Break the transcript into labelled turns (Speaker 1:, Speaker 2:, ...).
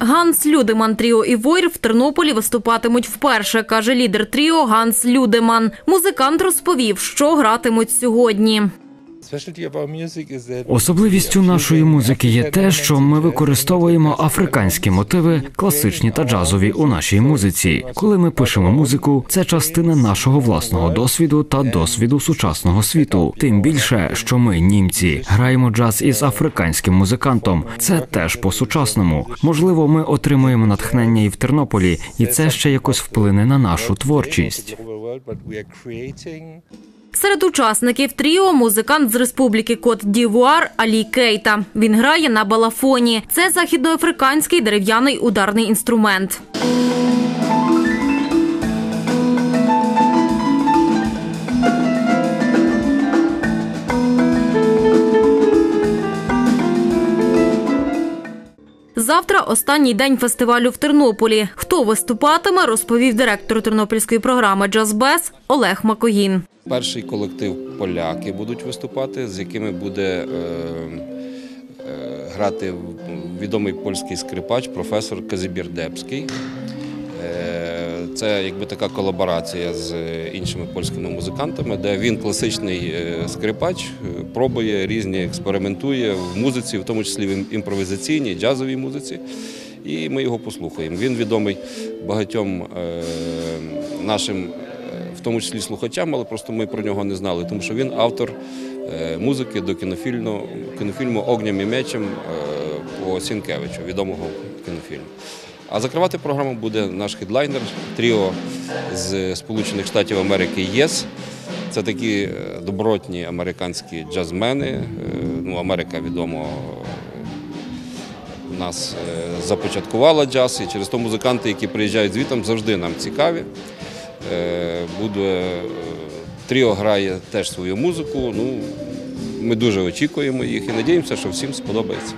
Speaker 1: Ганс Людеман Тріо і Войр в Тернополі виступатимуть вперше, каже лідер Тріо Ганс Людеман. Музикант розповів, що гратимуть сьогодні.
Speaker 2: Особливістю нашої музики є те, що ми використовуємо африканські мотиви, класичні та джазові у нашій музиці. Коли ми пишемо музику, це частина нашого власного досвіду та досвіду сучасного світу. Тим більше, що ми, німці, граємо джаз із африканським музикантом. Це теж по-сучасному. Можливо, ми отримуємо натхнення і в Тернополі, і це ще якось вплине на нашу творчість.
Speaker 1: Серед учасників тріо музикант з республіки Кот Дівуар Алі Кейта. Він грає на балафоні. Це західноафриканський дерев'яний ударний інструмент. Завтра останній день фестивалю в Тернополі. Хто виступатиме, розповів директор тернопільської програми Джазбес Олег Макогін.
Speaker 3: Перший колектив поляки будуть виступати, з якими буде е, е, грати відомий польський скрипач, професор Казибір Депський. Е, Це якби така колаборація з іншими польськими музикантами, де він класичний скрипач, пробує різні, експериментує в музиці, в тому числі в імпровізаційній, джазовій музиці. І ми його послухаємо. Він відомий багатьом е, нашим е, в тому числі слухачам, але просто ми про нього не знали, тому що він автор е, музики до кінофільму, кінофільму Огням і мечем по Сінкевичу, відомого кінофільму. А закривати програму буде наш хедлайнер тріо з Сполучених Штатів Америки ЄС. Це такі е, добротні американські джазмени. Е, Ну, Америка відомо нас е, започаткувала джаз, і через то музиканти, які приїжджають звітом, завжди нам цікаві. Буде тріо грає теж свою музику. Ну, ми дуже очікуємо їх і надіємося, що всім сподобається.